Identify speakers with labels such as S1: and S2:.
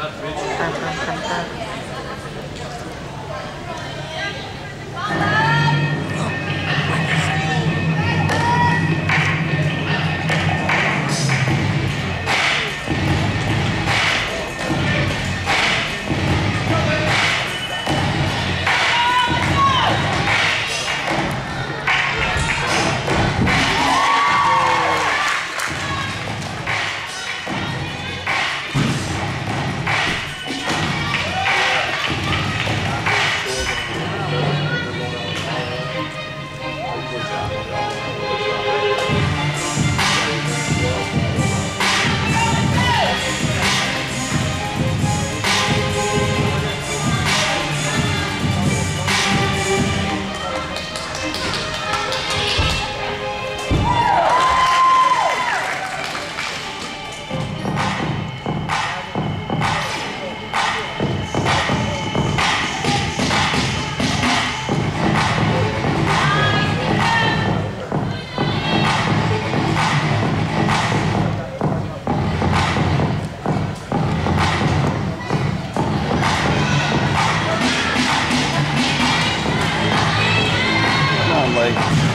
S1: 看看看看。Bye.